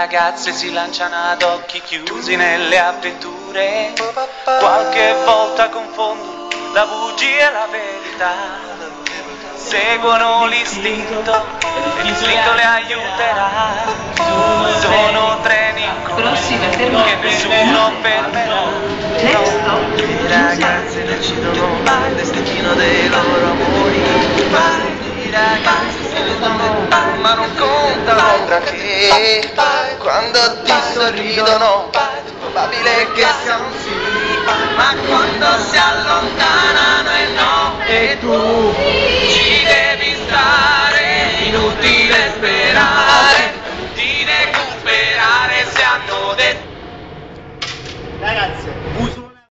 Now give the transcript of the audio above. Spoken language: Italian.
Ragazze si lanciano ad occhi chiusi nelle avventure. Qualche volta confondono la bugia e la verità. Seguono l'istinto e l'istinto le aiuterà. Sono treni che nessuno fermerà. Le ragazze decidono il destino dei loro amori, vai, di ragazzi ma non conta l'altra che, quando ti sorridono, probabile che siamo sì, ma quando si allontanano e no, e tu ci devi stare, inutile sperare, di recuperare se hanno detto. Ragazzi,